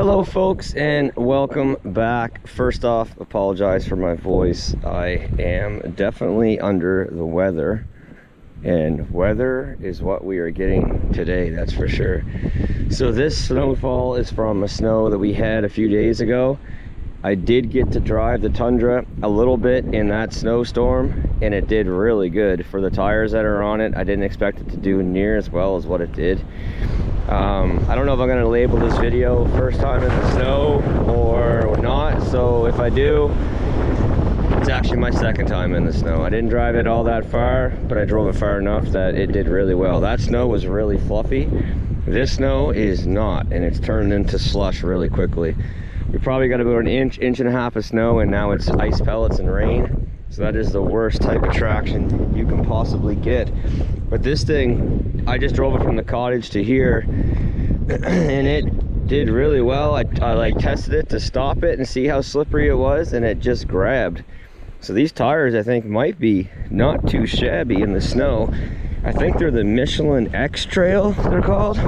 Hello folks and welcome back. First off, apologize for my voice. I am definitely under the weather and weather is what we are getting today, that's for sure. So this snowfall is from a snow that we had a few days ago. I did get to drive the Tundra a little bit in that snowstorm and it did really good for the tires that are on it. I didn't expect it to do near as well as what it did. Um, I don't know if I'm gonna label this video first time in the snow or not. So if I do, it's actually my second time in the snow. I didn't drive it all that far, but I drove it far enough that it did really well. That snow was really fluffy. This snow is not, and it's turned into slush really quickly. We probably got about an inch, inch and a half of snow, and now it's ice pellets and rain. So that is the worst type of traction you can possibly get. But this thing, I just drove it from the cottage to here and it did really well. I, I like tested it to stop it and see how slippery it was and it just grabbed. So these tires I think might be not too shabby in the snow. I think they're the Michelin X Trail they're called.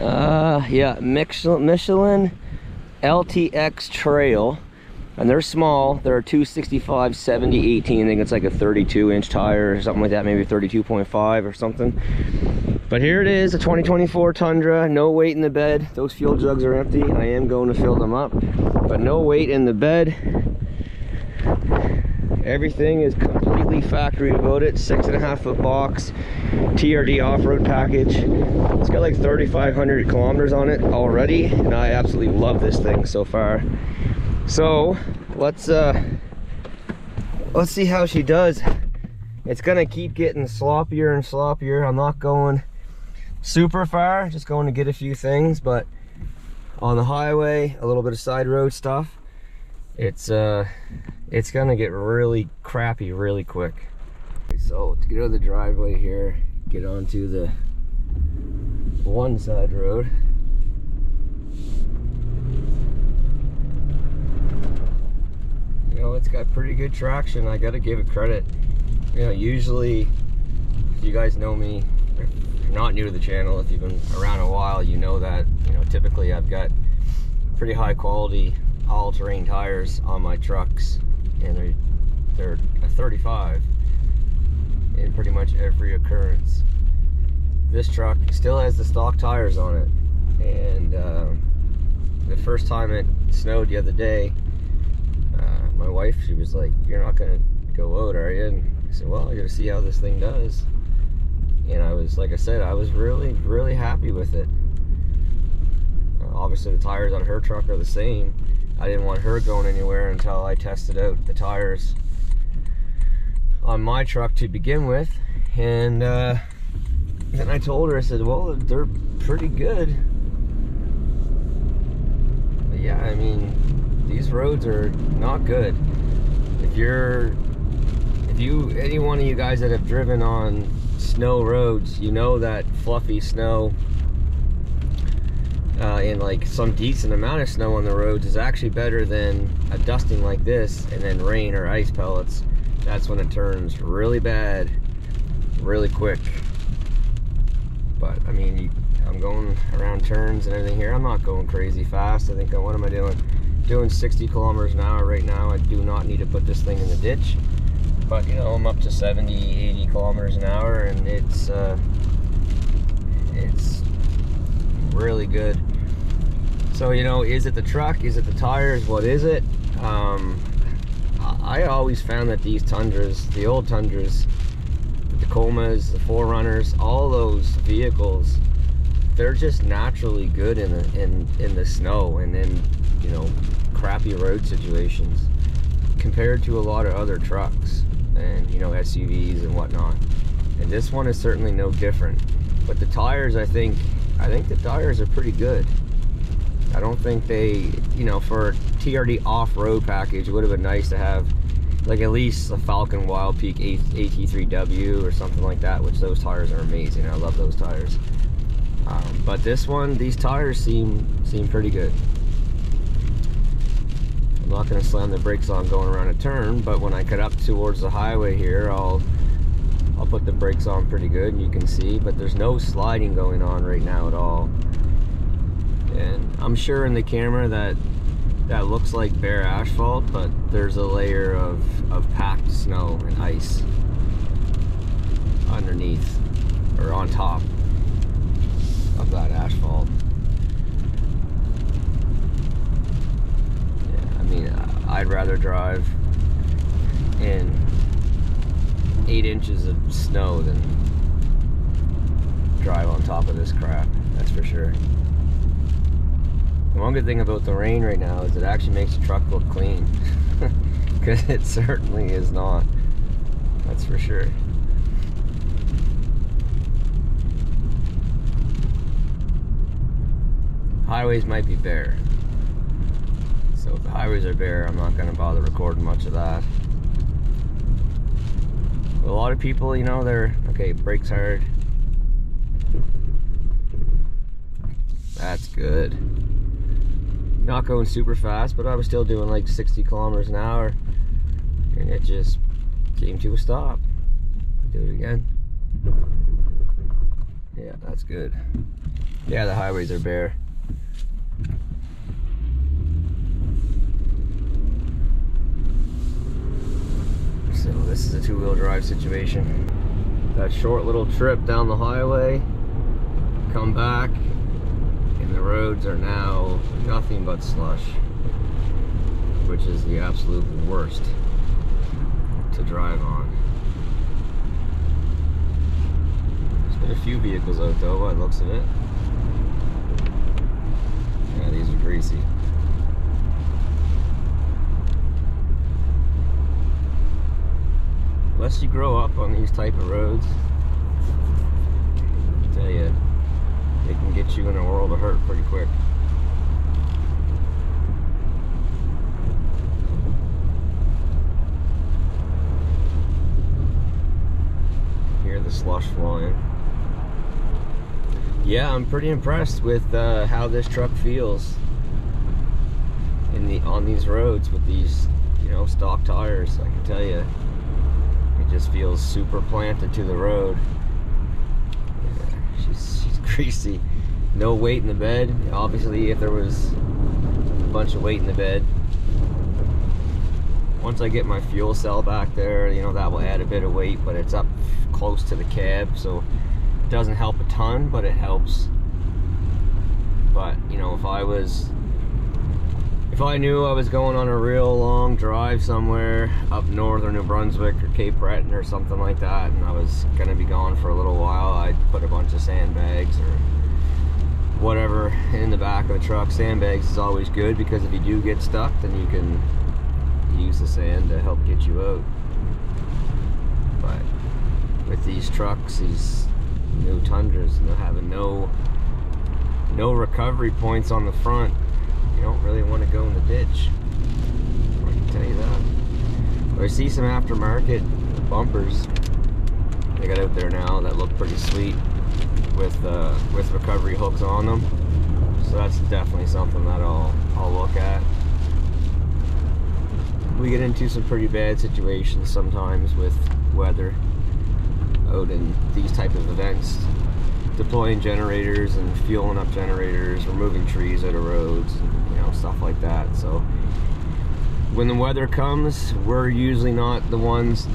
Uh, yeah, Michelin, Michelin LTX Trail and they're small. They're a 265 70 18 i think it's like a 32 inch tire or something like that maybe 32.5 or something. But here it is a 2024 tundra. No weight in the bed. Those fuel jugs are empty. I am going to fill them up. But no weight in the bed. Everything is completely factory about it six and a half foot box. Trd off-road package. It's got like 3500 kilometers on it already and i absolutely love this thing so far so let's uh let's see how she does. It's gonna keep getting sloppier and sloppier. I'm not going super far just going to get a few things but on the highway a little bit of side road stuff it's uh it's gonna get really crappy really quick. So to get out of the driveway here get onto the one side road you know, it's got pretty good traction. I got to give it credit. You know, usually, if you guys know me, if you're not new to the channel, if you've been around a while, you know that, you know, typically I've got pretty high quality all-terrain tires on my trucks, and they're, they're a 35 in pretty much every occurrence. This truck still has the stock tires on it, and uh, the first time it snowed the other day, my wife, she was like, you're not gonna go out, are you? And I said, well, I gotta see how this thing does. And I was, like I said, I was really, really happy with it. Uh, obviously the tires on her truck are the same. I didn't want her going anywhere until I tested out the tires on my truck to begin with. And uh, then I told her, I said, well, they're pretty good. But yeah, I mean, roads are not good. If you're, if you, any one of you guys that have driven on snow roads, you know that fluffy snow uh, and like some decent amount of snow on the roads is actually better than a dusting like this and then rain or ice pellets. That's when it turns really bad, really quick. But I mean, you, I'm going around turns and everything here. I'm not going crazy fast. I think, what am I doing? Doing 60 kilometers an hour right now. I do not need to put this thing in the ditch. But, you know, I'm up to 70, 80 kilometers an hour, and it's, uh, it's really good. So, you know, is it the truck? Is it the tires? What is it? Um, I always found that these Tundras, the old Tundras, the Tacomas, the 4Runners, all those vehicles, they're just naturally good in the, in, in the snow and in, you know, crappy road situations compared to a lot of other trucks and you know SUVs and whatnot. And this one is certainly no different. But the tires I think I think the tires are pretty good. I don't think they you know for a TRD off-road package it would have been nice to have like at least a Falken Wild Peak AT3W or something like that which those tires are amazing. I love those tires. Um, but this one these tires seem seem pretty good not going to slam the brakes on going around a turn, but when I cut up towards the highway here, I'll I'll put the brakes on pretty good, and you can see, but there's no sliding going on right now at all. And I'm sure in the camera that that looks like bare asphalt, but there's a layer of, of packed snow and ice underneath or on top of that asphalt. Yeah, I mean, I'd rather drive in eight inches of snow than drive on top of this crap, that's for sure. The one good thing about the rain right now is it actually makes the truck look clean. Because it certainly is not. That's for sure. Highways might be bare. So if the highways are bare, I'm not going to bother recording much of that. But a lot of people, you know, they're, okay, brakes hard. That's good not going super fast, but I was still doing like 60 kilometers an hour. And it just came to a stop. Do it again. Yeah, that's good. Yeah, the highways are bare. So this is a two-wheel drive situation. That short little trip down the highway, come back, and the roads are now nothing but slush which is the absolute worst to drive on. There's been a few vehicles out though by the looks of it. Yeah these are greasy unless you grow up on these type of roads I tell you it can get you in a world of hurt pretty quick. Hear the slush flying. Yeah, I'm pretty impressed with uh, how this truck feels in the on these roads with these, you know, stock tires. I can tell you, just feels super planted to the road. Yeah, she's greasy. No weight in the bed. Obviously, if there was a bunch of weight in the bed, once I get my fuel cell back there, you know, that will add a bit of weight, but it's up close to the cab, so it doesn't help a ton, but it helps. But, you know, if I was if I knew I was going on a real long drive somewhere up northern New Brunswick or Cape Breton or something like that and I was gonna be gone for a little while I'd put a bunch of sandbags or whatever in the back of the truck. Sandbags is always good because if you do get stuck then you can use the sand to help get you out. But with these trucks these new Tundras and having no no recovery points on the front you don't really want to go in the ditch. I can tell you that. But I see some aftermarket bumpers they got out there now that look pretty sweet with uh, with recovery hooks on them. So that's definitely something that I'll I'll look at. We get into some pretty bad situations sometimes with weather out in these type of events deploying generators and fueling up generators, removing trees out of roads, you know, stuff like that. So when the weather comes, we're usually not the ones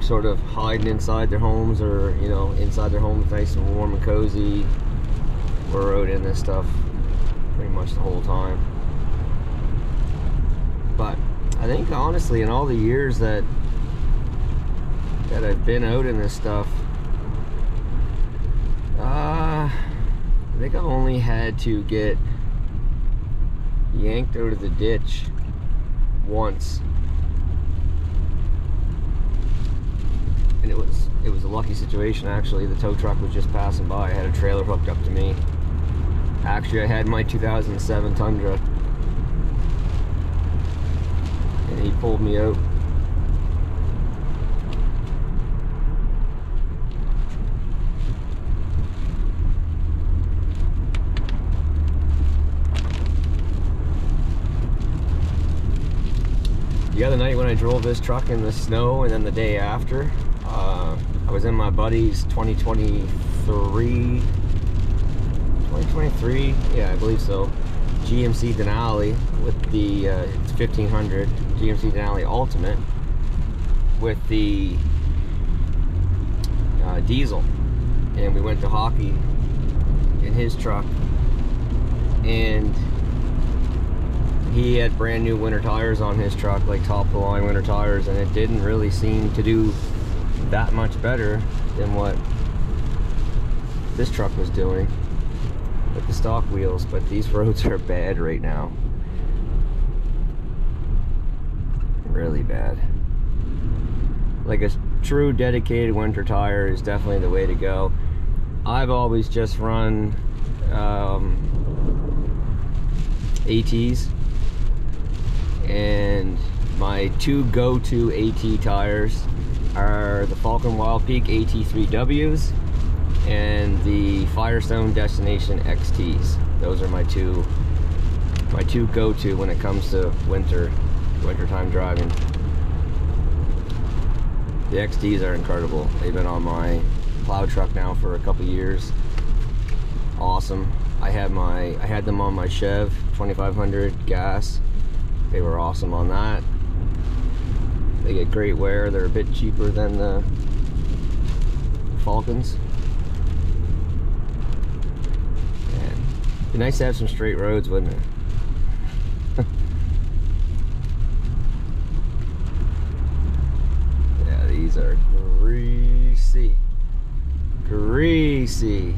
sort of hiding inside their homes or, you know, inside their homes nice and warm and cozy. We're out in this stuff pretty much the whole time. But I think honestly in all the years that that I've been out in this stuff, uh, I think I've only had to get yanked out of the ditch once. And it was it was a lucky situation actually. The tow truck was just passing by. I had a trailer hooked up to me. Actually, I had my 2007 Tundra. And he pulled me out the other night when I drove this truck in the snow and then the day after, uh, I was in my buddy's 2023, 2023, yeah, I believe so, GMC Denali with the uh, 1500 GMC Denali Ultimate with the uh, diesel. And we went to hockey in his truck. And he had brand new winter tires on his truck like top of the line winter tires and it didn't really seem to do that much better than what this truck was doing with the stock wheels but these roads are bad right now. Really bad. Like a true dedicated winter tire is definitely the way to go. I've always just run um, ATs and my two go-to AT tires are the Falken Wild Peak AT3Ws and the Firestone Destination XTs. Those are my two my two go-to when it comes to winter wintertime driving. The XTs are incredible. They've been on my plow truck now for a couple years. Awesome. I had my I had them on my Chev 2500 gas. They were awesome on that. They get great wear. They're a bit cheaper than the Falkens. Be nice to have some straight roads, wouldn't it? yeah, these are greasy. Greasy.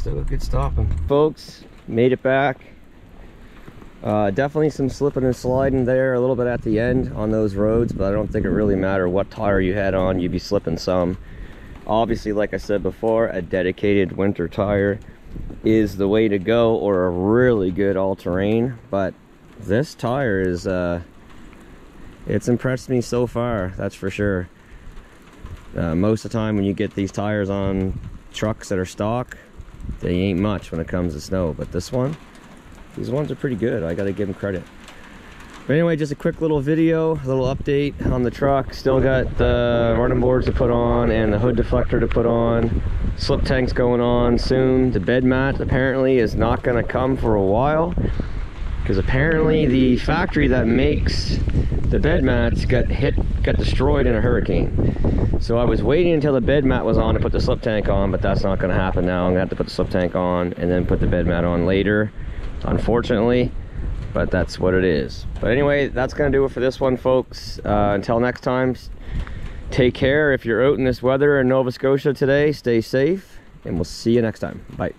Still a good stopping. Folks, made it back. Uh, definitely some slipping and sliding there a little bit at the end on those roads, but I don't think it really mattered what tire you had on, you'd be slipping some. Obviously, like I said before, a dedicated winter tire is the way to go or a really good all-terrain, but this tire is, uh, it's impressed me so far, that's for sure. Uh, most of the time when you get these tires on trucks that are stock, they ain't much when it comes to snow, but this one, these ones are pretty good. I gotta give them credit. But anyway, just a quick little video, a little update on the truck. Still got the running boards to put on and the hood deflector to put on. Slip tanks going on soon. The bed mat apparently is not gonna come for a while because apparently the factory that makes the bed mats got hit, got destroyed in a hurricane. So I was waiting until the bed mat was on to put the slip tank on, but that's not gonna happen now. I'm gonna have to put the slip tank on and then put the bed mat on later, unfortunately, but that's what it is. But anyway, that's gonna do it for this one, folks. Uh, until next time, take care. If you're out in this weather in Nova Scotia today, stay safe, and we'll see you next time. Bye.